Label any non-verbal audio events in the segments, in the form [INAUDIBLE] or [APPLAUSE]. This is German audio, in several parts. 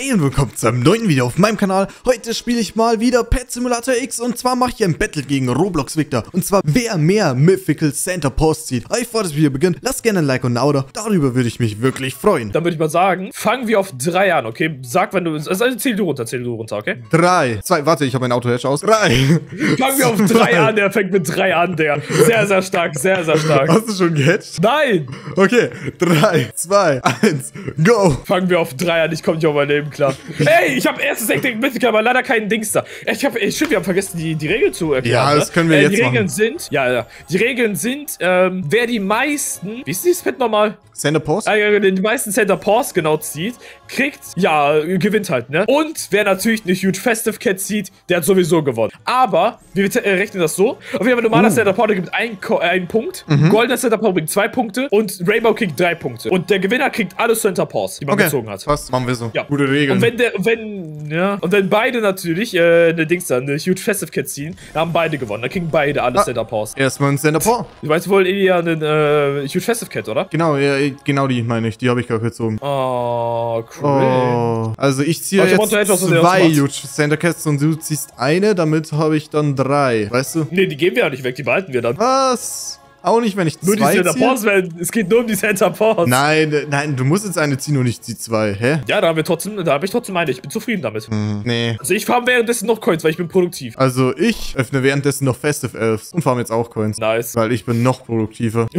Hey und willkommen zu einem neuen Video auf meinem Kanal. Heute spiele ich mal wieder Pet Simulator X und zwar mache ich ein Battle gegen Roblox Victor. Und zwar wer mehr Mythical Center Post zieht. Aber bevor das Video beginnt, lasst gerne ein Like und ein Abo da. Darüber würde ich mich wirklich freuen. Dann würde ich mal sagen, fangen wir auf drei an, okay? Sag, wenn du. Also zähl du runter, zähl du runter, okay? Drei, zwei, warte, ich habe mein Auto jetzt aus. Drei. Fangen wir auf drei an, der fängt mit drei an, der. Sehr, sehr stark, sehr, sehr stark. Hast du schon gehatcht? Nein! Okay, drei, zwei, eins, go. Fangen wir auf drei an, ich komme nicht auf mein Leben klar. Ey, ich habe erstes Eckdeck mit, aber leider keinen Dings da. Ich hab, ey, stimmt, wir haben vergessen, die, die Regeln zu erklären. Ja, ne? das können wir äh, jetzt Die Regeln machen. sind, ja, ja, die Regeln sind, ähm, wer die meisten, wie ist dieses Pet nochmal? Center Post? äh, die meisten Center Paws genau zieht, kriegt, ja, äh, gewinnt halt, ne? Und wer natürlich eine Huge Festive Cat zieht, der hat sowieso gewonnen. Aber, wir äh, rechnen das so. Auf jeden Fall, normaler Uh. Center Paw, der gibt einen, äh, einen Punkt. Mhm. Goldener Center Paw bringt zwei Punkte. Und Rainbow kriegt drei Punkte. Und der Gewinner kriegt alle Center Paws, die man Okay, gezogen hat. passt, machen wir so. Ja. Gute Regeln. Und wenn der, wenn, ja, und wenn beide natürlich, äh, eine Dings dann, eine Huge Festive Cat ziehen, dann haben beide gewonnen. Dann kriegen beide alle Ah. Center Paws. Erstmal ein Center Paw. Du weißt wohl eher einen, äh, Huge Festive Cat, oder? Genau, ja, genau die meine ich. Die habe ich gerade gezogen. Oh, cool. Oh, also ich ziehe jetzt zwei. Huge Center Cats und du ziehst eine, damit habe ich dann drei. Weißt du? Nee, die geben wir ja nicht weg, die behalten wir dann. Was? Auch nicht, wenn ich Nur die zwei Center ziehe? Paws werden. Es geht nur um die Center Paws. Nein, nein, du musst jetzt eine ziehen und nicht die zwei. Hä? Ja, da haben wir trotzdem, da habe ich trotzdem eine. Ich bin zufrieden damit. Hm, nee. Also ich farm währenddessen noch Coins, weil ich bin produktiv. Also ich öffne währenddessen noch Festive Elves und farm jetzt auch Coins. Nice. Weil ich bin noch produktiver. [GASPS]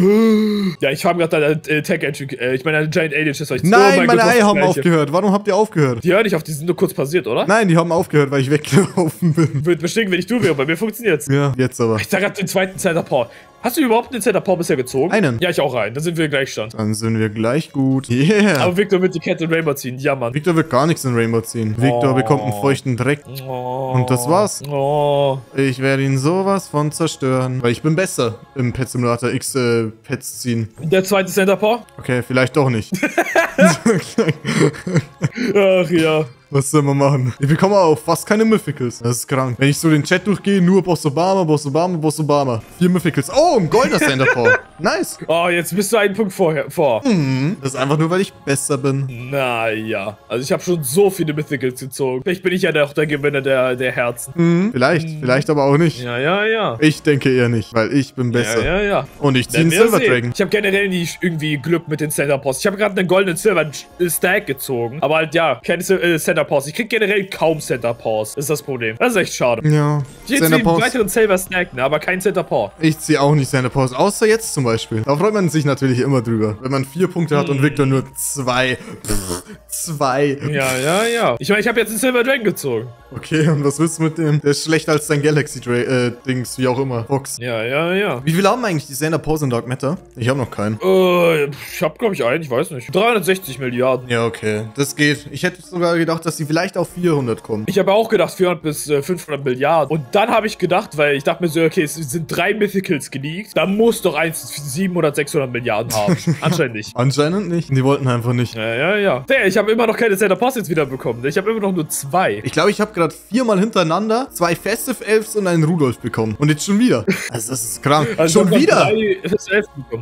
Ja, ich farm gerade eine äh, Tech Entry, äh, ich meine eine Giant Alien Chest. ich- Nein, oh mein meine Eier haben aufgehört. Warum habt ihr aufgehört? Die hören nicht auf, die sind nur kurz passiert, oder? Nein, die haben aufgehört, weil ich weggelaufen bin. Wird bestimmt, wenn ich du wäre. Bei mir funktioniert's. Ja, jetzt aber. Ich sag grad den zweiten Center Paw. Hast du überhaupt den Center Paw bisher gezogen? Einen. Ja, ich auch rein. Da sind wir gleich stand. Dann sind wir gleich gut. Yeah. Aber Victor wird die Kette in Rainbow ziehen. Ja, Mann. Victor wird gar nichts in Rainbow ziehen. Victor Oh. bekommt einen feuchten Dreck. Oh. Und das war's. Oh. Ich werde ihn sowas von zerstören. Weil ich bin besser im Pet Simulator X äh, Pets ziehen. Der zweite Center Paw? Okay, vielleicht doch nicht. [LAUGHS] [LAUGHS] Ach ja. Was soll man machen? Ich bekomme auch fast keine Mythicals. Das ist krank. Wenn ich so den Chat durchgehe, nur Boss Obama, Boss Obama, Boss Obama. Vier Mythicals. Oh, ein goldener Paw. [LAUGHS] Nice. Oh, jetzt bist du einen Punkt vorher, vor. Mhm. Das ist einfach nur, weil ich besser bin. Naja. Also ich habe schon so viele Mythicals gezogen. Vielleicht bin ich ja doch der Gewinner der, der Herzen. Mhm. Vielleicht, vielleicht aber auch nicht. Ja, ja, ja. Ich denke eher nicht, weil ich bin besser. Ja, ja, ja. Und ich ziehe einen Silver. Dragon. Ich habe generell nicht irgendwie Glück mit den Center Paws. Ich habe gerade einen goldenen Silver Stack gezogen. Aber halt, ja, keine äh, Center Paws. Ich krieg generell kaum Center Paws. Das ist das Problem. Das ist echt schade. Ja. Ich Center einen weiteren Silver Stack, ne, aber kein Center Paw. Ich ziehe auch nicht Center Paws, außer jetzt zum Beispiel. Da freut man sich natürlich immer drüber. Wenn man vier Punkte hat Hm. und Victor nur zwei. Pff, zwei. Ja, ja, ja. Ich meine, ich habe jetzt einen Silver Dragon gezogen. Okay, und was willst du mit dem? Der ist schlechter als dein Galaxy Dra äh, Dings, wie auch immer. Fox. Ja, ja, ja. Wie viele haben eigentlich die Center Paws in Dark Matter? Ich habe noch keinen. Äh, ich habe, glaube ich, einen, ich weiß nicht. 360 Milliarden. Ja, okay. Das geht. Ich hätte sogar gedacht, dass sie vielleicht auf 400 kommen. Ich habe auch gedacht 400 bis äh, 500 Milliarden. Und dann habe ich gedacht, weil ich dachte mir so, okay, es sind drei Mythicals geleakt. Da muss doch eins 700, 600 Milliarden haben. [LAUGHS] Anscheinend nicht. Anscheinend nicht. Die wollten einfach nicht. Ja, ja, ja. Der, ich habe immer noch keine Center Post jetzt wieder bekommen. Ich habe immer noch nur zwei. Ich glaube, ich habe gerade viermal hintereinander zwei Festive Elves und einen Rudolf bekommen. Und jetzt schon wieder. [LAUGHS] Also, das ist krank. Also schon wieder.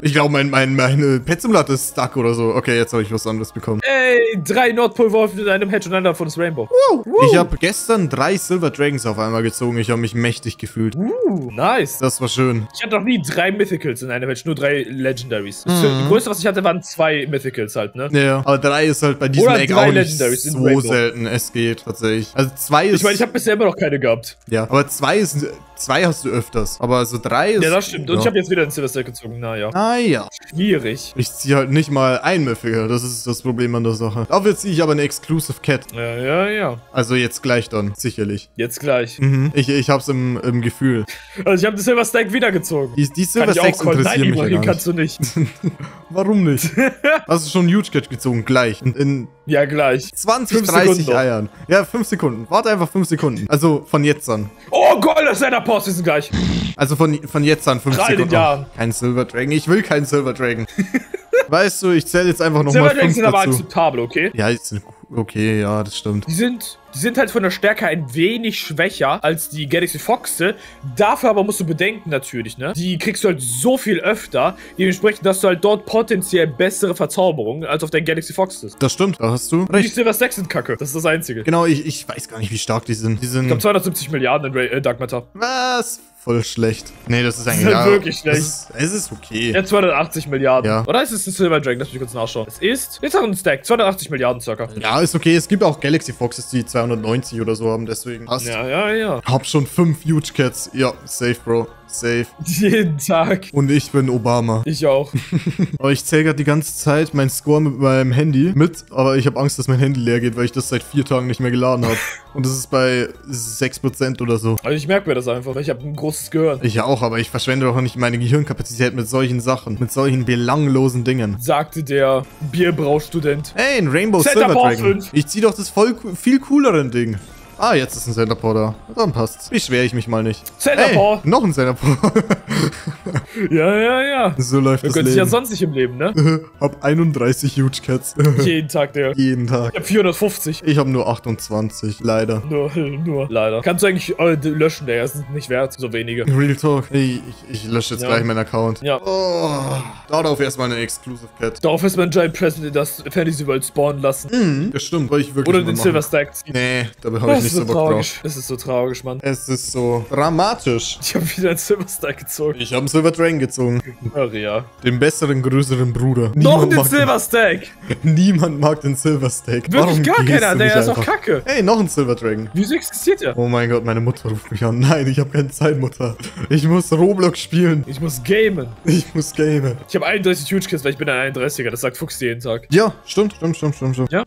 Ich glaube, mein, mein, meine Pet Simulator ist stuck oder so. Okay, jetzt habe ich was anderes bekommen. Ey, drei Nordpol Wolf in einem Hedge und einer von das Rainbow. Ich habe gestern drei Silver Dragons auf einmal gezogen. Ich habe mich mächtig gefühlt. Uh, nice. Das war schön. Ich hatte noch nie drei Mythicals in einem Hedge, nur drei Legendaries. Das Mhm. größte, was ich hatte, waren zwei Mythicals halt, ne? Ja, aber drei ist halt bei diesem Oder Egg auch nicht so Rainbow. selten. Es geht tatsächlich. Also zwei ist... Ich meine, ich habe bisher immer noch keine gehabt. ja, aber zwei ist... Zwei hast du öfters. Aber so drei ist... Ja, das stimmt. Und ja. ich habe jetzt wieder einen Silver Stack gezogen. Naja. Ah ja. Schwierig. Ich ziehe halt nicht mal ein Mythical. Das ist das Problem an der Sache. Dafür ziehe ich aber eine Exclusive Cat. Ja, ja, ja. Also jetzt gleich dann. Sicherlich. Jetzt gleich. Mhm. Ich, ich hab's im, im Gefühl. Also ich habe den Silver Stack wieder gezogen. Die, die Silver Stacks callen. Nein, interessieren mich ja gar kannst nicht. du nicht. [LAUGHS] [LAUGHS] Warum nicht? Hast du schon einen Huge Cat gezogen? Gleich. In, in Ja, gleich. 20, Fünf 30 Sekunden. Eiern. Ja, 5 Sekunden. Warte einfach 5 Sekunden. Also von jetzt an. Oh, Gold, das Center Post ist gleich. Also von, von jetzt an 5 Drei Sekunden. Jahren. Kein Silver Dragon. Ich will keinen Silver Dragon. [LAUGHS] weißt du, ich zähle jetzt einfach Silver nochmal Dragons 5 sind aber akzeptabel, okay? Ja, die sind, okay, ja, das stimmt. Die sind, die sind halt von der Stärke ein wenig schwächer als die Galaxy Foxe. Dafür aber musst du bedenken natürlich, ne? Die kriegst du halt so viel öfter. Dementsprechend hast du halt dort potenziell bessere Verzauberungen als auf deinen Galaxy Foxes. Das stimmt, da hast du Die recht. Silver Stacks sind kacke. Das ist das Einzige. Genau, ich, ich weiß gar nicht, wie stark die sind. Die Ich glaube sind... 270 Milliarden in äh, Dark Matter. Was? Voll schlecht. Nee, das ist [LAUGHS] eigentlich... halt ja, wirklich schlecht. Es ist, es ist okay. Ja, 280 Milliarden. Ja. Oder ist es ein Silver Dragon? Lass mich kurz nachschauen. Es ist. Jetzt noch ein Stack. 280 Milliarden circa. Ja, ist okay. Es gibt auch Galaxy Foxes, die 290 oder so haben, deswegen passt. Ja, ja, ja. Hab schon fünf Huge Cats. Ja, safe, Bro. Safe. [LAUGHS] Jeden Tag. Und ich bin Obama. Ich auch. [LAUGHS] Aber ich zähle gerade die ganze Zeit meinen Score mit meinem Handy mit, aber ich habe Angst, dass mein Handy leer geht, weil ich das seit vier Tagen nicht mehr geladen habe. [LAUGHS] Und das ist bei 6% oder so. Also ich merke mir das einfach, weil ich habe ein großes Gehirn. Ich auch, aber ich verschwende doch nicht meine Gehirnkapazität mit solchen Sachen, mit solchen belanglosen Dingen. Sagte der Bierbraustudent. Hey, ein Rainbow Silver Dragon. 5. Ich zieh doch das voll viel cooleren Ding. Ah, jetzt ist ein Center Paw da. Dann passt's. Beschwer ich mich mal nicht. Center Hey, noch ein Center Paw. [LAUGHS] Ja, ja, ja. so läuft Man das gönnt sich ja Leben. sonst nicht im Leben, ne? [LAUGHS] hab 31 Huge Cats. [LAUGHS] Jeden Tag, der. Ich Jeden Tag. hab 450. Ich habe nur 28, leider. Nur, nur, leider. Kannst du eigentlich äh, löschen, der ist nicht wert, so wenige. Real Talk. Hey, ich, ich lösche jetzt Ja. gleich meinen Account. Ja. Oh, darauf erstmal eine Exclusive Cat. Darauf ist man Giant Present in das Fantasy World spawnen lassen. Das stimmt, weil ich wirklich Oder den machen. Silver Stack ziehen. Nee, dabei habe ich nicht ist so so tragisch. Das ist so traurig, Mann. Es ist so dramatisch. Ich habe wieder einen Silver Stack gezogen. Ich habe einen Silver Dragon gezogen. Ja. Den besseren, größeren Bruder. Noch Niemand den Silver Stack. Den, [LAUGHS] niemand mag den Silver Steak. Wirklich gar gehst keiner, der ist auch kacke. Hey, noch ein Silver Dragon. Wieso existiert der? Oh mein Gott, meine Mutter ruft mich an. Nein, ich habe keine Zeit, Mutter. Ich muss Roblox spielen. Ich muss gamen. Ich muss gamen. Ich habe 31 Huge Kills, weil ich bin ein 31er. Das sagt Fuchs jeden Tag. Ja, stimmt, stimmt, stimmt, stimmt, stimmt. Ja?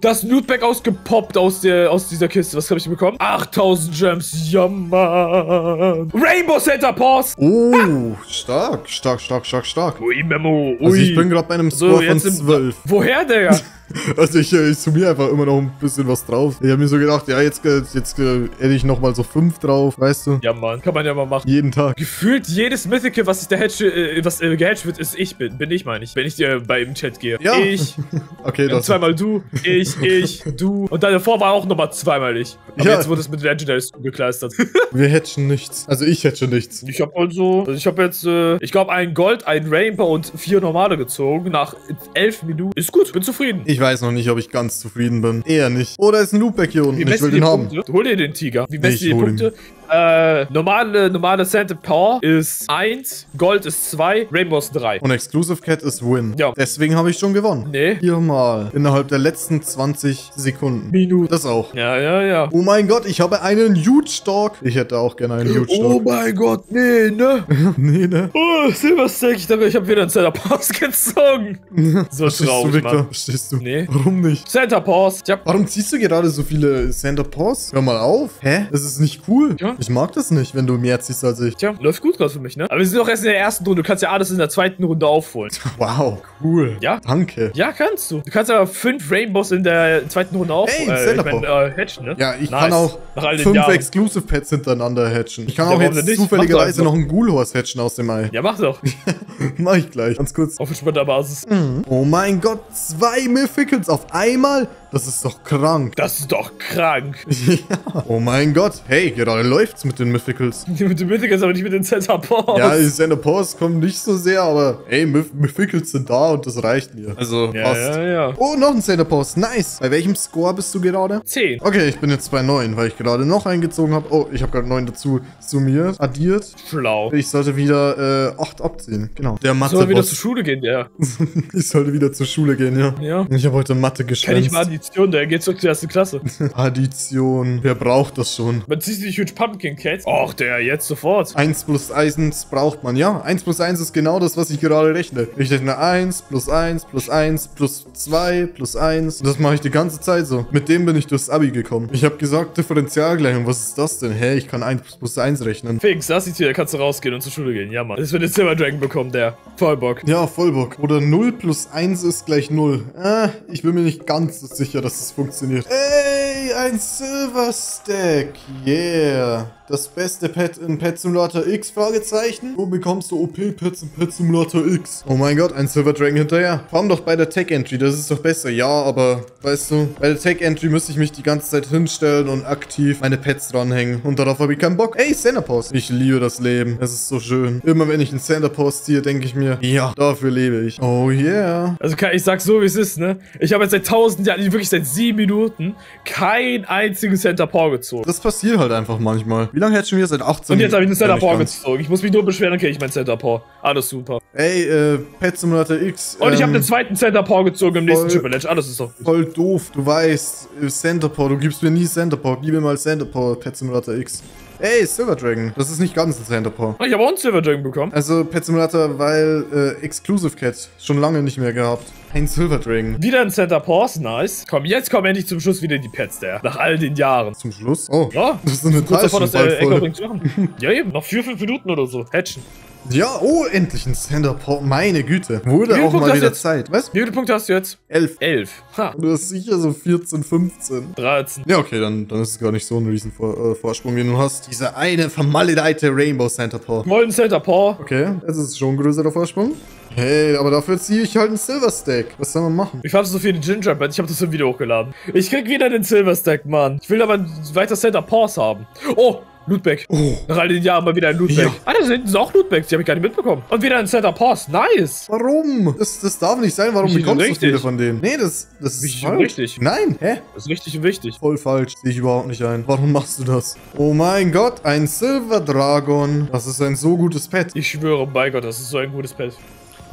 Da ist ein Lootback ausgepoppt aus, der, aus dieser Kiste. Was habe ich bekommen? 8000 Gems. Ja, Mann. Rainbow Center Paws. Oh, stark, stark, stark, stark, stark. Ui, Memo. Ui. Also ich bin gerade bei einem So, Score von jetzt im- 12. Woher, Digga? [LAUGHS] Also ich, äh, ich summiere einfach immer noch ein bisschen was drauf. Ich habe mir so gedacht, ja, jetzt, äh, jetzt äh, hätte ich noch mal so 5 drauf, weißt du? ja, Mann. Kann man ja mal machen. Jeden Tag. Gefühlt jedes Mythical, was ich da hedge, äh, was äh, gehatcht wird, ist ich bin. Bin ich, meine ich. Wenn ich dir bei im Chat gehe. Ja. Ich. [LAUGHS] Okay, Dann das zweimal du, ich, [LAUGHS] ich, du. Und dann davor war auch nochmal zweimal ich. Aber Ja. jetzt wurde es mit Legendaries gekleistert. Wir hatchen nichts. Also ich hatche nichts. Ich habe also, also ich habe jetzt, äh, ich glaube, ein Gold, ein Rainbow und vier normale gezogen nach elf Minuten. Ist gut, bin zufrieden. Ich weiß noch nicht, ob ich ganz zufrieden bin. Eher nicht. Oder ist ein Loopback hier unten. Wie Ich will den haben. Punkte? Hol dir den Tiger. Wie Ich ihr die hol ihn. Äh, normale, normale Santa Power ist 1, Gold ist 2, Rainbow ist 3. Und Exclusive Cat ist Win. Ja. Deswegen habe ich schon gewonnen. Nee. Hier mal. Innerhalb der letzten 20 Sekunden. Minuten. Das auch. Ja, ja, ja. Oh mein Gott, ich habe einen Huge Dog. Ich hätte auch gerne einen Huge Oh Dog. mein Gott, nee, ne? [LAUGHS] nee, ne? Oh, Silverstack, ich dachte, ich habe wieder einen Center Paws [LAUGHS] gezogen. [LAUGHS] So Verstehst du, traurig, Victor? Mann. Verstehst du? Nee. Warum nicht? Center Paws. Hab Warum ziehst du gerade so viele Santa Paws? Hör mal auf. Hä? Das ist nicht cool. Ja. Ich mag das nicht, wenn du mehr ziehst als ich. Tja, läuft gut gerade für mich, ne? Aber wir sind doch erst in der ersten Runde. Du kannst ja alles in der zweiten Runde aufholen. [LAUGHS] Wow, cool. Ja? Danke. Ja, kannst du. Du kannst aber fünf Rainbows in der zweiten Runde aufholen. Ey, äh, ich mein, äh, hatchen, ne? Ja, ich Nice. kann auch fünf Jahren. Exclusive Pets hintereinander hatchen. Ich kann Ja, auch jetzt zufälligerweise noch einen Ghoulhorse hatchen aus dem Ei. Ja, mach doch. [LAUGHS] Mach ich gleich. Ganz kurz. Auf entspannter Basis. Oh mein Gott, zwei Mythicals auf einmal? Das ist doch krank. Das ist doch krank. [LAUGHS] ja. Oh mein Gott. Hey, gerade läuft's mit den Mythicals. [LAUGHS] mit dem Mythicals, aber nicht mit den Center Paws. Ja, die Santa Paws kommen nicht so sehr, aber ey, Myth Mythicals sind da und das reicht mir. Also, ja, passt. ja, ja. Oh, noch ein Santa Paws. Nice. Bei welchem Score bist du gerade? Zehn. Okay, ich bin jetzt bei 9, weil ich gerade noch eingezogen habe. Oh, ich habe gerade 9 dazu summiert, addiert. Schlau. Ich sollte wieder äh, 8 abziehen. Genau. Der mathe Soll er wieder zur Schule gehen, der? [LAUGHS] Ich sollte wieder zur Schule gehen, ja. Ja. Ich habe heute Mathe Kenn ich geschwänzt. mal Addition, der geht zurück zur ersten Klasse. [LAUGHS] Addition. Wer braucht das schon? Man zieht sich Huge Pumpkin Cat. Och, der, jetzt sofort. 1 plus 1 braucht man, ja. 1 plus 1 ist genau das, was ich gerade rechne. Ich rechne 1 plus 1 plus 1 plus 2 plus 1. Und das mache ich die ganze Zeit so. Mit dem bin ich durchs Abi gekommen. Ich habe gesagt, Differentialgleichung, was ist das denn? Hä, ich kann 1 plus 1 rechnen. Fix, das sieht hier, da kannst du rausgehen und zur Schule gehen. Ja, Mann. Das wird den Silver Dragon bekommen, der. Voll Bock. Ja, voll Bock. Oder 0 plus 1 ist gleich 0. Äh, ich bin mir nicht ganz so sicher, dass das funktioniert. Ey, ein Silver Stack. Yeah. Das beste Pet in Pet Simulator X? Fragezeichen. Wo bekommst du OP-Pets in Pet Simulator X? Oh mein Gott, ein Silver Dragon hinterher. Farm doch bei der Tech Entry, das ist doch besser. Ja, aber weißt du, bei der Tech Entry müsste ich mich die ganze Zeit hinstellen und aktiv meine Pets dranhängen. Und darauf habe ich keinen Bock. Ey, Center Post. Ich liebe das Leben. Es ist so schön. Immer wenn ich einen Center Post ziehe, denke ich mir, ja, dafür lebe ich. Oh yeah. Also ich sag so, wie es ist, ne? Ich habe jetzt seit tausend Jahren, wirklich seit sieben Minuten, kein einzigen Center Paw gezogen. Das passiert halt einfach manchmal. Wie lange hättest du mir seit 18 Und jetzt habe ich einen Center Paw gezogen. Ich muss mich nur beschweren, okay, ich mein Center Paw. Alles super. Ey, äh, Pet Simulator X. Und ich habe ähm, den zweiten Center Paw gezogen im nächsten voll- Triple Edge. Alles ist doch gut. Voll doof. Du weißt, äh, Center Paw, du gibst mir nie Center Paw. Gib mir mal Center Paw, Pet Simulator X. Ey, Silver Dragon. Das ist nicht ganz ein Center Paw. Ich habe auch einen Silver Dragon bekommen. Also Pet Simulator, weil äh, Exclusive Cat schon lange nicht mehr gehabt. Ein Silver Dragon. Wieder ein Center Paws, nice. Komm, jetzt kommen endlich zum Schluss wieder die Pets der. Nach all den Jahren. Zum Schluss. Oh. Ja, Das ist eine kurz davor, dass der voll. bringt machen. Ja, eben, noch vier, fünf Minuten oder so. Hatchen. Ja, oh, endlich ein Center Paw. Meine Güte. Wurde auch mal wieder? Zeit. Was? Wie viele Punkte hast du jetzt? Elf. Elf. Ha, Du hast sicher so 14, 15. 13. Ja, okay, dann, dann ist es gar nicht so ein riesen Vor äh, Vorsprung, wie du hast. Diese eine vermaledeite Rainbow Center Paw. Golden Center Paw. Okay, das ist schon ein größerer Vorsprung. Hey, aber dafür ziehe ich halt einen Silver Stack. Was soll man machen? Ich fand so viele Gingerbread, ich habe das im Video hochgeladen. Ich krieg wieder den Silver Stack, Mann. Ich will aber weiter Center Paws haben. Oh, Lootback. Oh. Nach all den Jahren mal wieder ein Lootback. Ja. Ah, da hinten sind auch Lootbacks, die habe ich gar nicht mitbekommen. Und wieder ein Center Paws. Nice. Warum? Das, das darf nicht sein. Warum Richtig bekommst du so richtig. viele von denen? Nee, das, das ist Wichtig und falsch. richtig. Nein, hä? Das ist richtig und wichtig. Voll falsch. Sehe ich überhaupt nicht ein. Warum machst du das? Oh mein Gott, ein Silver Dragon. Das ist ein so gutes Pet. Ich schwöre, bei Gott, das ist so ein gutes Pet.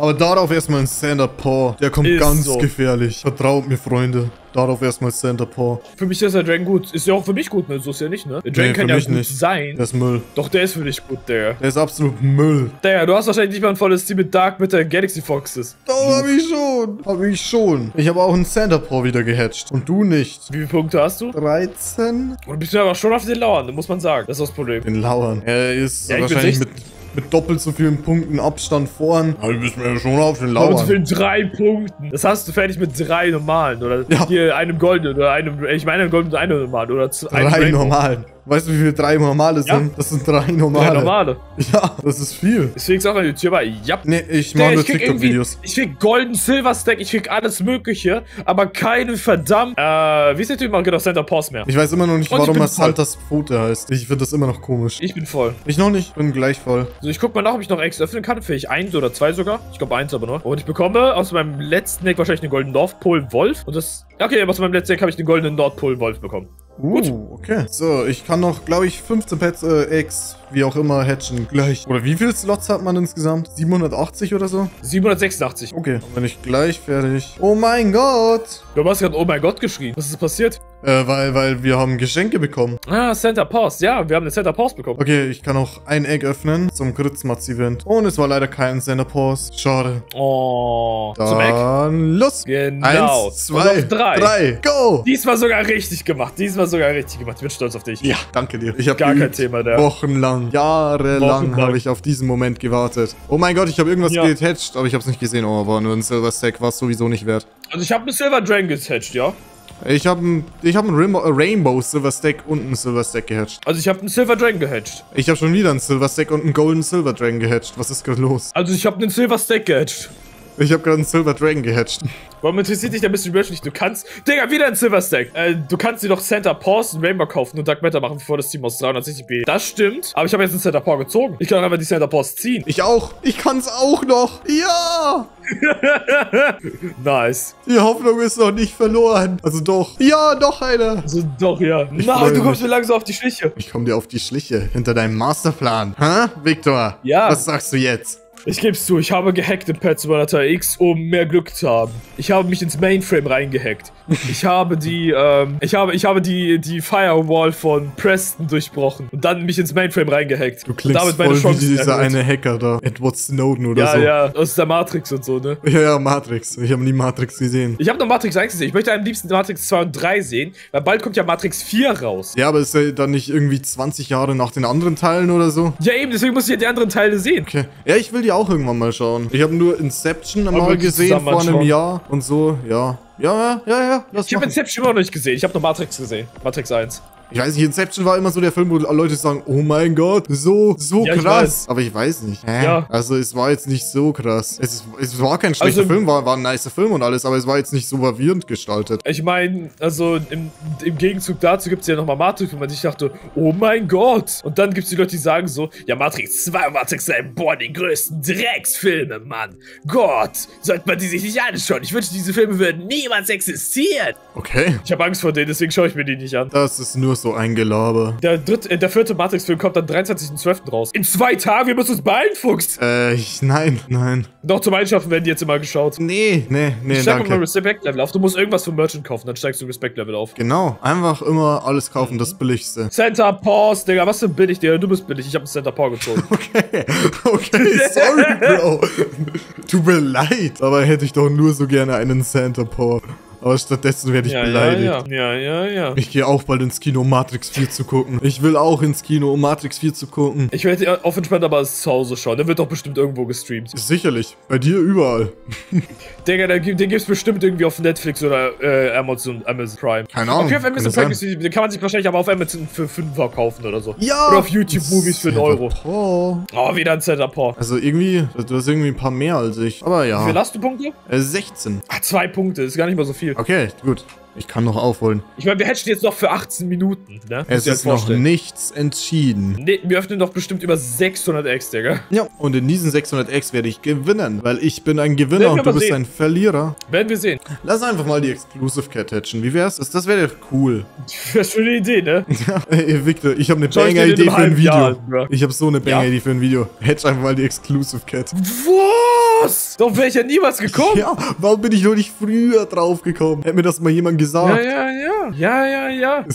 Aber darauf erstmal ein Sander Paw. Der kommt Ist ganz so. gefährlich. Vertraut mir, Freunde. Darauf erstmal Sander Paw. Für mich ist der Dragon gut. Ist ja auch für mich gut, ne? So ist ja nicht, ne? Der Dragon Nee, kann ja gut nicht. sein. Der ist Müll. Doch, der ist für dich gut, der. Der ist absolut Müll. Der, du hast wahrscheinlich nicht mal ein volles Team mit Dark mit der Galaxy Foxes. Doch, hab ich schon. Hab ich schon. Ich habe auch einen Sander Paw wieder gehatcht. Und du nicht. Wie viele Punkte hast du? 13? Und bist du aber schon auf den Lauern, muss man sagen. Das ist das Problem. Den Lauern. Er ist Ja, wahrscheinlich mit, mit doppelt so vielen Punkten Abstand vorn. Aber du bist mir ja schon auf den Aber Lauern. für drei Punkten. Das hast du fertig mit drei normalen. Oder Ja. hier einem goldenen oder einem. Ich meine einem goldenen und einem normalen. Oder Drei normalen. Weißt du, wie viele drei normale Ja. sind? Das sind drei normale. Drei normale. Ja, das ist viel. Deswegen ist auch ein YouTuber. Ja. Nee, ich mache nur krieg TikTok-Videos. ich krieg Golden Silver Stack, ich krieg alles mögliche, aber keinen verdammt, äh, wie ist der Typ mal genau, Center Pause mehr. Ich weiß immer noch nicht, Und warum er voll. Saltas Pfote heißt. Ich finde das immer noch komisch. Ich bin voll. Ich noch nicht, bin gleich voll. So, ich guck mal nach, ob ich noch Eggs öffnen kann. Vielleicht eins oder zwei sogar. Ich glaube eins aber nur. Und ich bekomme aus meinem letzten Deck wahrscheinlich einen goldenen Nordpol Wolf. Und das. Okay, aus meinem letzten Deck habe ich den goldenen Nordpol Wolf bekommen. Uh, okay. So, ich kann noch, glaube ich, 15 Pets, äh, Eggs, wie auch immer, hatchen. Gleich. Oder wie viele Slots hat man insgesamt? 780 oder so? 786. Okay, dann bin ich gleich fertig. Oh mein Gott! Du hast gerade Oh mein Gott geschrien. Was ist passiert? Äh, weil, weil wir haben Geschenke bekommen. Ah, Center Pause. Ja, wir haben eine Center Pause bekommen. Okay, ich kann auch ein Egg öffnen zum Gritzmatz-Event. Und es war leider kein Center Pause. Schade. Oh. Zum Eck. Dann los! Genau. Eins, zwei, drei. drei, go! Diesmal sogar richtig gemacht. Diesmal sogar richtig gemacht. Ich bin stolz auf dich. Ja, danke dir. Ich habe Gar kein Thema, der. Wochenlang, jahrelang Wochenlang. habe ich auf diesen Moment gewartet. Oh mein Gott, ich habe irgendwas Ja. gehatcht, aber ich habe es nicht gesehen. Oh, war nur ein Silver Stack, war es sowieso nicht wert. Also ich habe einen Silver Dragon gehatcht, ja. Ich habe ein, ich hab ein Rainbow, äh, Rainbow Silver Stack und einen Silver Stack gehatcht. Also ich habe einen Silver Dragon gehatcht. Ich habe schon wieder einen Silver Stack und einen Golden Silver Dragon gehatcht. Was ist gerade los? Also ich habe einen Silver Stack gehatcht. Ich habe gerade einen Silver Dragon gehatcht. Warum interessiert dich der Mystery nicht? Du kannst. Digga, wieder ein Silver Stack. Äh, du kannst dir doch Center Pause und Rainbow kaufen und Dark Matter machen, bevor das Team aus 360b. Das stimmt, aber ich habe jetzt einen Center Pause gezogen. Ich kann einfach die Center Pause ziehen. Ich auch. Ich kann's auch noch. Ja! [LAUGHS] Nice. Die Hoffnung ist noch nicht verloren. Also doch. Ja, noch eine. Also doch, ja. Ich Nein, du kommst mir langsam auf die Schliche. Ich komme dir auf die Schliche hinter deinem Masterplan. Hä, Victor? Ja. Was sagst du jetzt? Ich geb's zu, ich habe gehackt im Pet Simulator X, um mehr Glück zu haben. Ich habe mich ins Mainframe reingehackt. Ich habe die, ähm, ich habe, ich habe die, die Firewall von Preston durchbrochen und dann mich ins Mainframe reingehackt. Du klingst und damit meine voll wie dieser erhöht. eine Hacker da. Edward Snowden oder Ja, so. ja, aus der Matrix und so, ne? Ja, ja, Matrix. Ich habe nie Matrix gesehen. Ich habe noch Matrix 1 gesehen. Ich möchte am liebsten Matrix 2 und 3 sehen, weil bald kommt ja Matrix 4 raus. Ja, aber ist er dann nicht irgendwie 20 Jahre nach den anderen Teilen oder so? Ja, eben, deswegen muss ich ja die anderen Teile sehen. Okay. Ja, ich will die ich auch irgendwann mal schauen. Ich habe nur Inception Aber mal wir gesehen vor einem anschauen. Jahr und so, ja. Ja, ja, ja, ja. Ich habe. Inception immer noch nicht gesehen. Ich habe nur Matrix gesehen. Matrix 1. Ich weiß nicht, Inception war immer so der Film, wo Leute sagen, oh mein Gott, so, so Ja, ich krass. weiß. Aber ich weiß nicht. Hä? Ja. Also es war jetzt nicht so krass. Es, ist, es war kein schlechter Also- Film, war, war ein nicer Film und alles, aber es war jetzt nicht so verwirrend gestaltet. Ich meine, also im, im Gegenzug dazu gibt es ja nochmal Matrix, wo man sich dachte, oh mein Gott. Und dann gibt es die Leute, die sagen so, ja, Matrix 2 und Matrix 3, boah, die größten Drecksfilme, Mann. Gott, sollte man die sich nicht anschauen. Ich wünschte, diese Filme würden niemals existieren. Okay. Ich habe Angst vor denen, deswegen schaue ich mir die nicht an. Das ist nur so ein Gelaber. Der, dritte, äh, der vierte Matrix-Film kommt am 23.12. raus. In zwei Tagen, wir müssen uns beeilen, Fuchs. Äh, ich, nein, nein. Noch zum Einschaffen werden die jetzt immer geschaut. Nee, nee, nee, Steig mal danke. Respect-Level auf. Du musst irgendwas für Merchant kaufen, dann steigst du Respect-Level auf. Genau, einfach immer alles kaufen, das Billigste. Center Pause, Digga, was denn billig, Digga? Du bist billig, ich hab einen Center Paw gezogen. [LAUGHS] Okay, okay, sorry, Bro. [LAUGHS] Tut mir leid. Aber hätte ich doch nur so gerne einen Santa Paw. Aber stattdessen werde ich ja, ja, beleidigt. ja, ja, ja, ja. Ich gehe auch bald ins Kino, um Matrix 4 zu gucken. Ich will auch ins Kino, um Matrix 4 zu gucken. Ich werde auf entspannt aber zu Hause schauen. Der wird doch bestimmt irgendwo gestreamt. Sicherlich, bei dir überall. [LAUGHS] Digga, den, gibt- den gibt's bestimmt irgendwie auf Netflix oder äh, Amazon, Amazon Prime. Keine Ahnung, Okay, auf Amazon Prime ist, den kann man sich wahrscheinlich aber auf Amazon für 5 kaufen oder so. Ja! Oder auf YouTube Movies für einen Euro. Oh. Oh, wieder ein Paw. Also irgendwie, du hast irgendwie ein paar mehr als ich. Aber Wie viel ja. hast du Punkte? Äh, 16. Ach, zwei Punkte, ist gar nicht mal so viel. Okay, gut. Ich kann noch aufholen. Ich meine, wir hätten jetzt noch für 18 Minuten, ne? Es ist noch nichts entschieden. Nee, wir öffnen doch bestimmt über 600 X, Digga. Ja, und in diesen 600x werde ich gewinnen, weil ich bin ein Gewinner und du bist sehen. ein Verlierer. Werden wir sehen. Lass einfach mal die Exclusive Cat hatchen. Wie wär's? Das, das wäre cool. [LAUGHS] Das ist schon eine Idee, ne? [LAUGHS] Ja, ey, Victor, ich habe eine Banger-Idee für ein Video. Jahr bro. ich habe so eine Ja? Banger-Idee für ein Video. Hatch einfach mal die Exclusive Cat. Was? Doch wäre ich ja niemals gekommen. Ja, warum bin ich nur nicht früher drauf gekommen? Hätte mir das mal jemand Ja, gesagt. ja, ja. Ja, ja, ja.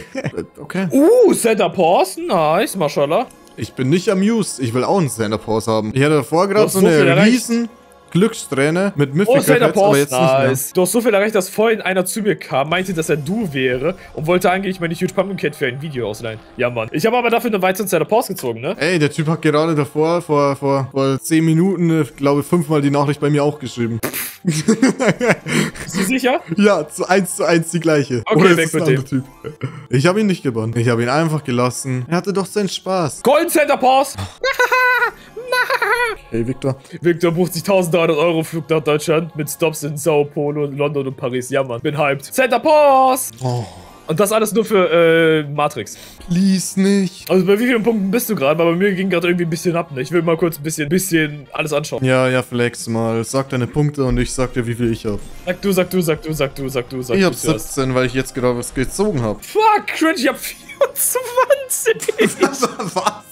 [LAUGHS] okay. Uh, Center Pause. Nice, mashallah. Ich bin nicht amused. Ich will auch einen Center Pause haben. Ich hatte davor gerade so eine riesen Glückssträhne mit Oh, Mythical Center Pets, aber Pause. jetzt nicht mehr. Nice. Du hast so viel erreicht, dass vorhin einer zu mir kam, meinte, dass er du wäre und wollte eigentlich meine Huge Pumpkin Cat für ein Video ausleihen. Ja, Mann. Ich habe aber dafür eine weiteren Center Pause gezogen, ne? Ey, der Typ hat gerade davor, vor, vor, vor 10 Minuten, äh, glaube fünfmal die Nachricht bei mir auch geschrieben. [LAUGHS] Bist du sicher? ja, zu eins zu eins die gleiche. Okay, Oder weg mit anderer Typ? Ich habe ihn nicht gebannt. Ich habe ihn einfach gelassen. Er hatte doch seinen Spaß. Golden Center Pause. [LAUGHS] Hey, Victor. Victor bucht sich 1300 Euro Flug nach Deutschland mit Stops in Sao Paulo, London und Paris. Ja, Mann. Bin hyped. Center Pause. Oh, Und das alles nur für äh, Matrix. please nicht. Also bei wie vielen Punkten bist du gerade? Weil bei mir ging gerade irgendwie ein bisschen ab, ne? Ich will mal kurz ein bisschen, bisschen alles anschauen. Ja, ja, flex mal. Sag deine Punkte und ich sag dir, wie viel ich habe. Sag du, sag du, sag du, sag du, sag du, sag Ich du. habe zuerst. 17, weil ich jetzt gerade was gezogen habe. Fuck, cringe, ich hab [LAUGHS] 24. [LAUGHS] was?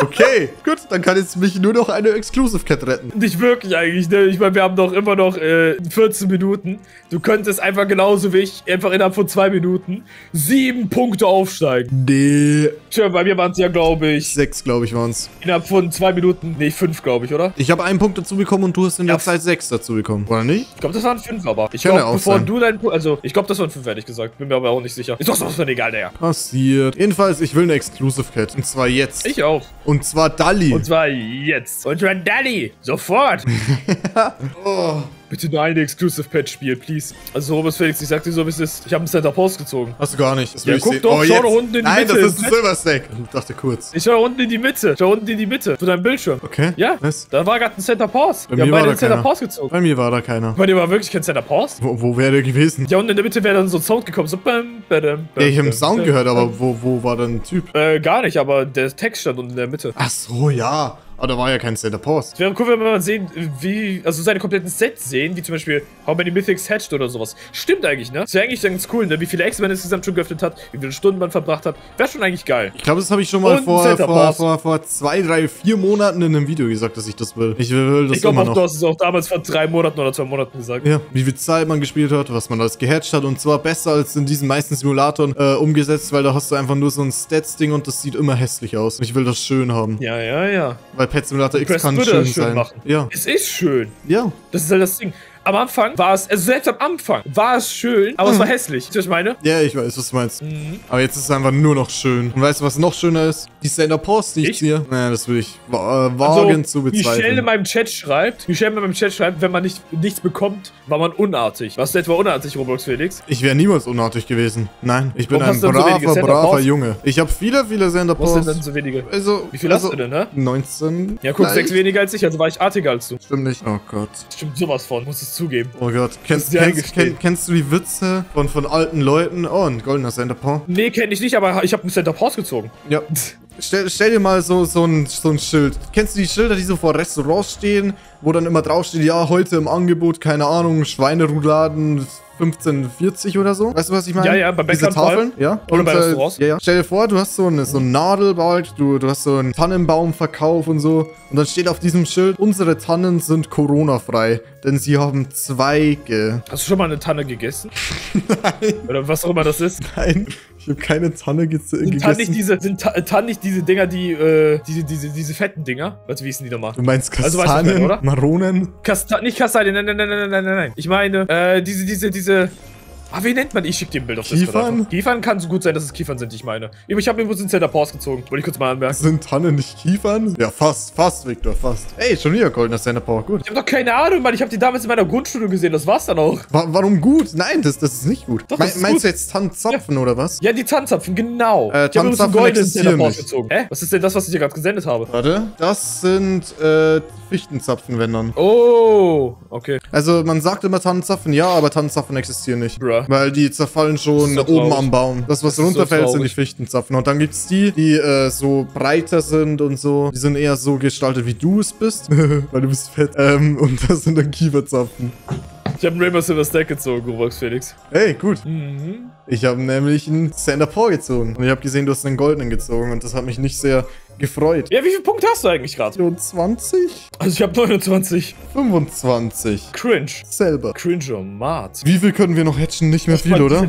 Okay, gut, dann kann jetzt mich nur noch eine Exclusive Cat retten. Nicht wirklich eigentlich, ne? Ich meine, wir haben doch immer noch äh, 14 Minuten. Du könntest einfach genauso wie ich, einfach innerhalb von zwei Minuten, sieben Punkte aufsteigen. Nee. Tja, bei mir waren es ja, glaube ich, Sechs, glaube ich, waren's. innerhalb von zwei Minuten, nee, fünf, glaube ich, oder? Ich habe einen Punkt dazu bekommen und du hast in der Ja. Zeit sechs dazu bekommen, oder nicht? Ich glaube, das waren fünf, aber. Ich glaube, auch bevor sein. du deinen Punkt, also, ich glaube, das waren fünf, ehrlich gesagt. Bin mir aber auch nicht sicher. Ist doch von egal, Digga. Passiert. Jedenfalls, ich will eine Exclusive Cat. Und zwar jetzt. Ich auch. Und zwar Dalli. Und zwar jetzt. Und zwar Daddy. Sofort. oh. [LAUGHS] [LAUGHS] Bitte nur eine Exclusive Patch spiel, please. Also, Robert Felix, ich sag dir so, wie es ist. Ich habe einen Center Post gezogen. Hast du gar nicht. Das Ja, ich guck sehen. Oh, doch, schau doch unten in die Nein, Mitte. das ist ein Silverstack. Ich dachte kurz. Ich schau unten in die Mitte. Schau unten in die Mitte. Zu deinem Bildschirm. Okay. Ja, Was? da war gerade ein Center Pause. Bei Wir haben mir war beide da einen Center. Pause gezogen. Bei mir war da keiner. Bei dir war wirklich kein Center Pause? Wo, wo wäre der gewesen? Ja, unten in der Mitte wäre dann so ein Sound gekommen. So bam, badam, Ja, ich habe bam, einen Sound bam, gehört, aber bam. wo, wo war denn ein Typ? Äh, gar nicht, aber der Text stand unten in der Mitte. Ach so, ja. Aber da war ja kein Center Post. Es wäre cool, wenn wir mal sehen, wie, also seine kompletten Sets sehen, wie zum Beispiel How Many Mythics Hatched oder sowas. Stimmt eigentlich, ne? Das wäre eigentlich ganz cool, ne? Wie viele X man insgesamt schon geöffnet hat, wie viele Stunden man verbracht hat. Wäre schon eigentlich geil. Ich glaube, das habe ich schon mal vor, vor, vor, vor zwei, drei, vier Monaten in einem Video gesagt, dass ich das will. Ich will das Ich glaube immer noch. du hast es auch damals vor drei Monaten oder zwei Monaten gesagt. Ja, wie viel Zeit man gespielt hat, was man alles gehatcht hat und zwar besser als in diesen meisten Simulatoren äh, umgesetzt, weil da hast du einfach nur so ein Stats-Ding und das sieht immer hässlich aus. Ich will das schön haben, Ja, ja, ja. weil Pet Simulator X Quest kann schön schön sein. machen. Ja, Es ist schön. ja. Das ist halt das Ding. am Anfang war es, also selbst am Anfang war es schön, aber es Mhm. war hässlich. Weißt du, was ich meine? Ja, ich weiß, was du meinst. Mhm. Aber jetzt ist es einfach nur noch schön. Und weißt du, was noch schöner ist? Die Center Post, die ich Ich? ziehe. Naja, das will ich wa wagen zu Michelle in bezweifeln. meinem Chat schreibt, Michelle in meinem Chat schreibt, wenn man nicht, nichts bekommt, war man unartig. Warst du etwa unartig, Roblox Felix? Ich wäre niemals unartig gewesen. Nein, ich bin Warum ein denn so braver, braver? Junge. Ich habe viele, viele Center Was sind Post. denn so wenige? Also, Wie viel also, hast du denn, ne? 19. Ja, guck, sechs weniger als ich, also war ich artiger als du. Stimmt nicht. Oh Gott. Stimmt sowas von, muss es zugeben. Oh Gott. Kennst, kennst, eingestehen. kenn, kennst du die Witze von, von alten Leuten? Oh, ein goldener Center Post. Nee, kenne ich nicht, aber ich habe einen Center Pause gezogen. Ja. [LAUGHS] Stell, stell dir mal so, so, ein, so ein Schild. Kennst du die Schilder, die so vor Restaurants stehen, wo dann immer draufsteht, ja, heute im Angebot, keine Ahnung, Schweinerouladen 1540 oder so? Weißt du, was ich meine? Ja, ja, bei Diese Bäckern vor Tafeln, ja. Oder bei äh, Restaurants. Ja, ja. Stell dir vor, du hast so, eine, so einen Nadelwald, du, du hast so einen Tannenbaumverkauf und so. Und dann steht auf diesem Schild, unsere Tannen sind Corona-frei, denn sie haben Zweige. Hast du schon mal eine Tanne gegessen? Nein. [LAUGHS] Oder was auch immer das ist. Nein, ich habe keine Tanne ge Sind Tannen nicht gegessen. diese, sind Ta Tannen nicht diese Dinger, die, äh, diese, diese, diese fetten Dinger? Weißt du, wie hießen die nochmal? Du meinst Also weißt du, was oder? Maronen? Kasta nicht Kastanien, nein, nein, nein, nein, nein, nein, nein. Ich meine, äh, diese, diese, diese. Ah, wie nennt man? Ich schick dir ein Bild auf Discord Kiefern? einfach. Kiefern kann so gut sein, dass es Kiefern sind, die ich meine. Ich habe mir übrigens einen Center Pause gezogen. Wollte ich kurz mal anmerken. Sind Tannen nicht Kiefern? Ja, fast, fast, Victor, fast. Ey, schon wieder goldener Center Power, gut. Ich habe doch keine Ahnung, Mann. Ich habe die damals in meiner Grundschule gesehen. Das war's dann auch. Wa warum gut? Nein, das, das ist nicht gut. Doch, das ist meinst gut. du jetzt Tannenzapfen oder was? Ja, die Tanzzapfen, genau. Äh, ich habe einen goldenen Center Pause gezogen. Hä? Was ist denn das, was ich dir gerade gesendet habe? Warte, das sind äh, Fichtenzapfen, wenn dann. Oh, okay. Also man sagt immer Tannenzapfen, ja, aber Tannenzapfen existieren nicht. Bruh. Weil die zerfallen schon so oben am Baum. Das, was Das ist so runterfällt, sind die. Fichtenzapfen. Und dann gibt's die, die äh, so breiter sind und so. Die sind eher so gestaltet, wie du es bist. [LAUGHS] Weil du bist fett. Ähm, und das sind dann Kieferzapfen. Ich habe einen Rainbow Silver Stack gezogen, Roblox Felix. Hey, gut. Mhm. Ich habe nämlich einen Center Paw gezogen. Und ich habe gesehen, du hast einen goldenen gezogen. Und das hat mich nicht sehr gefreut. Ja, wie viele Punkte hast du eigentlich gerade? 20? Also ich habe 29. 25. Cringe. Selber. Cringe-Mat. Wie viel können wir noch hatchen? Nicht mehr viel, Hat die oder?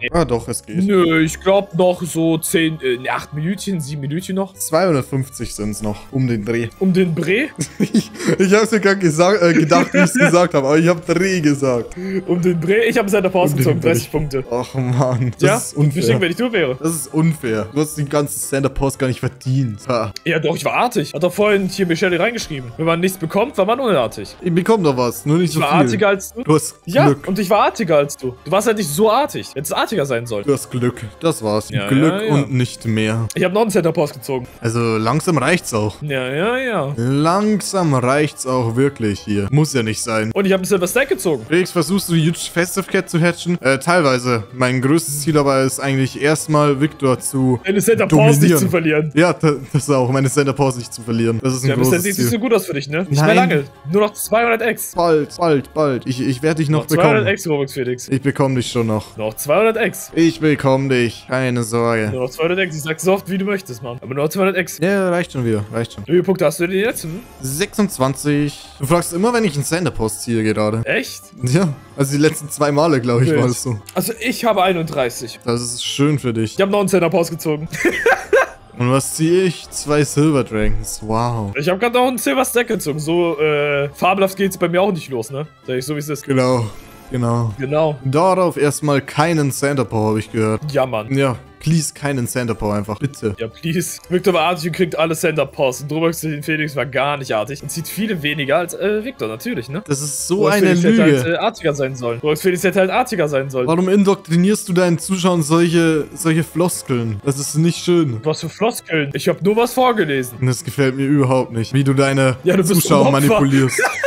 Nee. Ah, doch, es geht. Nö, ich glaube noch so 10, äh, nee, 8 Minütchen, 7 Minütchen noch. 250 sind es noch, um den Dreh. [LAUGHS] Um den Bre. Ich, ich habe mir gerade äh, gedacht, wie ich es [LAUGHS] gesagt habe, aber ich habe Dreh gesagt. Um den Bre. Ich habe seine Pause Um gezogen, Bre. 30 Punkte. Ach man, das ja, ist bestimmt, unfair. wenn ich du wäre. Das ist unfair. Du hast den ganzen Center-Post gar nicht verdient. Ha. Ja, doch, ich war artig. Hat doch vorhin hier Michelle reingeschrieben. Wenn man nichts bekommt, war man unartig. Ich bekomme doch was, nur nicht Ich so war viel. artiger als du. Du hast Ja, Glück. und ich war artiger als du. Du warst halt nicht so artig. Hättest artiger sein sollen. Du hast Glück. Das war's. Ja, Glück ja, ja. und nicht mehr. Ich habe noch einen Center Post gezogen. Also langsam reicht's auch. Ja, ja, ja. Langsam reicht's auch wirklich hier. Muss ja nicht sein. Und ich habe einen Silver Stack gezogen. Felix, versuchst du Huge Festive Cat zu hatchen? Äh, teilweise. Mein größtes Ziel aber ist eigentlich erstmal Victor zu Eine Center Pause nicht zu verlieren. Ja, [LAUGHS] das ist auch, meine Center Pause nicht zu verlieren. Das ist ein Ja, großes sieht Ziel. so gut aus für dich, ne? Nicht Nein. mehr lange. Nur noch 200 X. Bald, bald, bald. Ich, ich werde dich noch, Noch 200 bekommen. X, Robux Felix. Ich bekomme dich schon noch. Noch 200 X. Ich bekomme dich. Keine Sorge. Nur noch 200 X. Ich sag's so oft, wie du möchtest, Mann. Aber nur noch 200 X. Ja, reicht schon wieder. Reicht schon. Wie viele Punkte hast du denn jetzt? Hm? 26. Du fragst immer, wenn ich einen Center Post ziehe gerade. Echt? Ja, also die letzten zwei Male, glaube ich, Wild. war das so. Also ich habe 31. Das ist schön für dich. Ich habe noch einen Center Pause gezogen. [LAUGHS] Und was ziehe ich? Zwei Silver Dragons. Wow. Ich habe gerade noch einen Silver Stack gezogen. So äh, fabelhaft geht's bei mir auch nicht los, ne? Sag ich so, wie es ist. Genau. Genau. Genau. Darauf erstmal keinen Center Power, habe ich gehört. Ja, Mann. Ja, please keinen Center Power einfach. Bitte. Ja, please. Victor war artig und kriegt alle Center Pause. Und Robux Felix war gar nicht artig. Und zieht viele weniger als äh, Victor, natürlich, ne? Das ist so Robux eine Felix hätte halt Lüge. äh, artiger sein sollen. Robux Felix hätte halt artiger sein sollen. Warum indoktrinierst du deinen Zuschauern solche, solche Floskeln? Das ist nicht schön. Was für Floskeln. Ich habe nur was vorgelesen. Und das gefällt mir überhaupt nicht, wie du deine Ja, du Zuschauer manipulierst. [LAUGHS]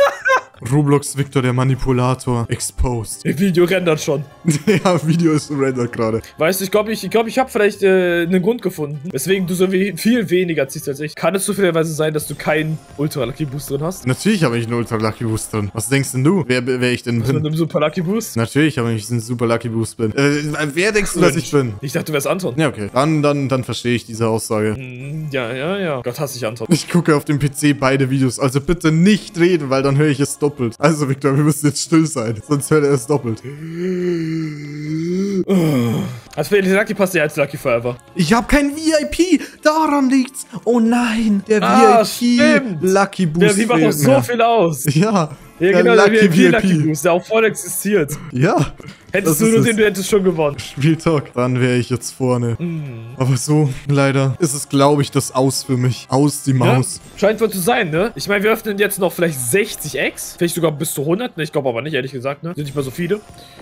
Roblox Victor, der Manipulator, exposed. Video rendert schon. [LAUGHS] ja, Video ist rendert gerade. Weißt du, ich glaube, ich, ich, glaub, ich habe vielleicht äh, einen Grund gefunden, weswegen du so wie, viel weniger ziehst als ich. Kann es zufälligerweise sein, dass du keinen Ultra Lucky Boost drin hast? Natürlich habe ich einen Ultra Lucky Boost drin. Was denkst denn du, wer, wer ich denn Mit bin? einem Super Lucky Boost? Natürlich habe ich einen Super Lucky Boost bin. Äh, wer denkst du, dass ich bin? Ich dachte, du wärst Anton. Ja, okay. Dann, dann, dann verstehe ich diese Aussage. Hm, Ja, ja, ja. Gott hasse ich Anton. Ich gucke auf dem PC beide Videos, also bitte nicht reden, weil dann höre ich es doppelt. Also, Victor, wir müssen jetzt still sein, sonst hört er es doppelt. Als Felix Lucky passt dir als Lucky Forever. Ich habe kein VIP, daran liegt's. Oh nein, der Ah, VIP stimmt. Lucky Boost Der, die macht fehlt so viel aus. Ja, Ja, Der genau, der Lucky VIP Lucky VIP. Boost, der auch voll existiert. Ja, Hättest du nur es. den, du hättest schon gewonnen. Spieltag. Dann wäre ich jetzt vorne. Mm. Aber so, leider, ist es, glaube ich, das Aus für mich. Aus die Ja, Maus. scheint wohl zu sein, ne? Ich meine, wir öffnen jetzt noch vielleicht 60 Eggs. Vielleicht sogar bis zu 100. Ne, ich glaube aber nicht, ehrlich gesagt, ne? Sind nicht mehr so viele.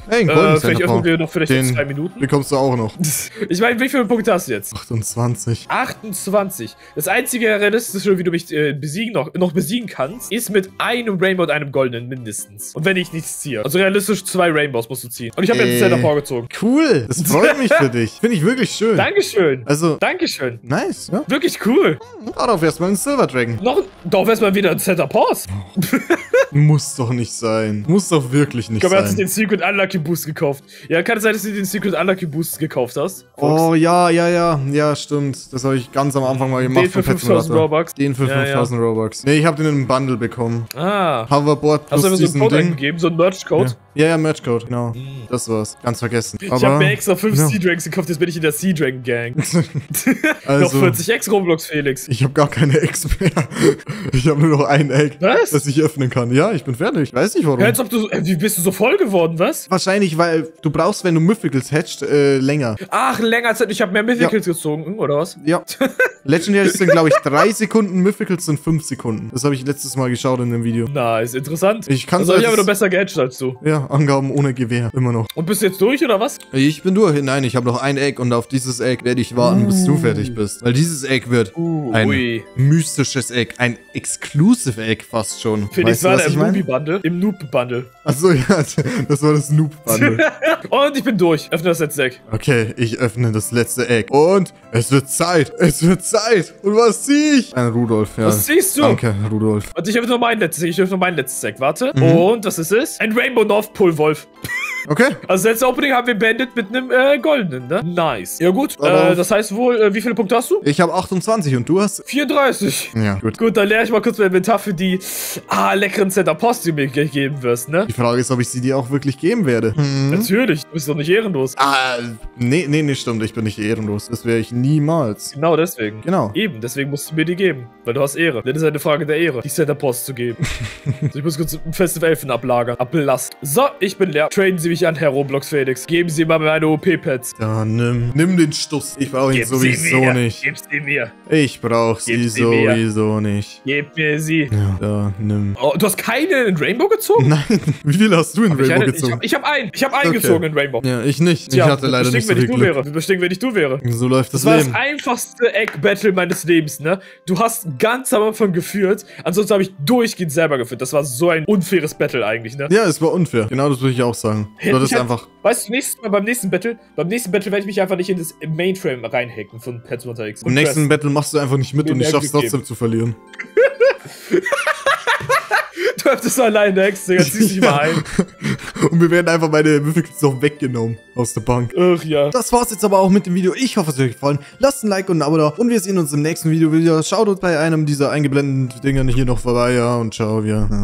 Hey, ein Äh, vielleicht öffnen wir noch vielleicht Den- in zwei Minuten. bekommst du auch noch. [LAUGHS] Ich meine, wie viele Punkte hast du jetzt? 28. 28. Das einzige realistische, wie du mich äh, besiegen noch, noch besiegen kannst, ist mit einem Rainbow und einem goldenen mindestens. Und wenn ich nichts ziehe. Also realistisch zwei Rainbows musst du ziehen. Und ich habe Äh. jetzt Zelda vorgezogen. Cool. Das freut mich für [LAUGHS] dich. Finde ich wirklich schön. Dankeschön. Also, Dankeschön. nice, ja. Wirklich cool. Darauf erstmal ein Silver Dragon. Noch, doch erstmal wieder ein Center Pause. [LAUGHS] Muss doch nicht sein. Muss doch wirklich Ich nicht glaube, er hat sich sein. den Secret Unlucky Boost gekauft. Ja, kann es sein, dass du den Secret Unlucky Boost gekauft hast? Fox? Oh, ja, ja, ja. Ja, stimmt. Das habe ich ganz am Anfang mal gemacht. Den für von Pet 5000 Simulator. Robux. Den für Ja, ja. 5000 Robux. Nee, ich habe den in einem Bundle bekommen. Ah. Hoverboard Hast plus du mir so einen diesen Code Ding. eingegeben, so einen Merch-Code? Ja, ja, Merchcode, genau. Das war's. Ganz vergessen. Ich habe mir extra 5 ja. Sea Dragons gekauft, jetzt bin ich in der Sea Dragon Gang. [LAUGHS] Noch Also, 40 Ex Roblox, Felix. ich habe gar keine Eggs mehr. Ich habe nur noch ein Egg, Was? das ich öffnen kann. Ja, ich bin fertig. Weiß nicht warum. Ja, als ob du, äh, wie bist du so voll geworden, was? Wahrscheinlich, weil du brauchst, wenn du Mythicals hatcht, äh, länger. Ach, länger Zeit, ich habe mehr Mythicals gezogen, hm, oder was? Ja. [LAUGHS] Legendaries sind, glaube ich, drei Sekunden, Mythicals sind fünf Sekunden. Das habe ich letztes Mal geschaut in dem Video. Nice, interessant. Ich kann's Also ich aber nur besser gehatcht als du. Ja, Angaben ohne Gewehr. Immer noch. Und bist du jetzt durch, oder was? Ich bin durch. Nein, ich habe noch ein Egg und auf dieses Egg werde ich warten, bis du fertig bist. Weil dieses Egg wird Uh, ein ui. mystisches Egg. Ein Exclusive Egg fast schon. Felix weißt du, war was da ich im meine? Noob-Bundle. Im Noob-Bundle. Achso, [LAUGHS] ja, das war das Noob-Bundle. [LAUGHS] Und ich bin durch. Öffne das letzte Deck. Okay, ich öffne das letzte Egg. Und es wird Zeit. Es wird Zeit. Und was zieh ich? Ein Rudolf, ja. Was siehst du? Danke, Rudolf. Und ich öffne noch mein letztes Deck. Ich öffne noch mein letztes Warte. Mhm. Und was ist es? Ein Rainbow North Pole Wolf. [LAUGHS] Okay. Also das letzte Opening haben wir beendet mit einem äh, goldenen, ne? Nice. Ja gut, äh, das heißt wohl, äh, wie viele Punkte hast du? Ich habe 28 und du hast... 34. Ja, gut. Gut, dann leere ich mal kurz mein Inventar für die ah, leckeren Center Post, die du mir gegeben wirst, ne? Die Frage ist, ob ich sie dir auch wirklich geben werde. Hm? Natürlich, du bist doch nicht ehrenlos. Ah, nee, nee, nee, stimmt. Ich bin nicht ehrenlos. Das wäre ich niemals. Genau deswegen. Genau. Eben, deswegen musst du mir die geben. Weil du hast Ehre. Das ist eine Frage der Ehre, die Center Post zu geben. [LAUGHS] so, ich muss kurz ein Festival Elfen ablagern. Ablast. So, ich bin leer. Traden Sie mich an, Herr Roblox Felix. Geben Sie mal meine OP-Pads. Ja, nimm, nimm den Stuss. Ich brauche ihn sowieso mir. nicht. Gib sie mir. Ich brauche sie sie mir. sowieso nicht. Gib mir sie. Ja, da, nimm. Oh, du hast keine in Rainbow gezogen? Nein, [LAUGHS] wie viel hast du in Hab Rainbow eine, gezogen? ich hab einen. Ich hab einen Okay. gezogen in Rainbow. ja, ich nicht. Tja, ich hatte leider nicht so wenn viel ich du Glück. wäre. Bestimmt, wenn ich du wäre. So läuft das, Das war Leben. das einfachste Egg-Battle meines Lebens, ne? Du hast ganz am Anfang geführt, ansonsten habe ich durchgehend selber geführt. Das war so ein unfaires Battle eigentlich, ne? Ja, es war unfair. Genau das würde ich auch sagen. Du hattest einfach... Weißt du, nächstes Mal beim nächsten Battle, beim nächsten Battle werde ich mich einfach nicht in das Mainframe reinhacken von Pets Monster X. Im nächsten Battle machst du einfach nicht mit und ich schaff's trotzdem zu verlieren. Du öffnest so alleine Ex, Digga, ziehst dich mal ein. [LAUGHS] Und mir werden einfach meine Mythicals noch weggenommen aus der Bank. Ach ja. Das war's jetzt aber auch mit dem Video. Ich hoffe, es hat euch gefallen. Lasst ein Like und ein Abo da. Und wir sehen uns im nächsten Video wieder. Schaut bei einem dieser eingeblendeten Dinger hier noch vorbei. Ja, und ciao, wir. Ja.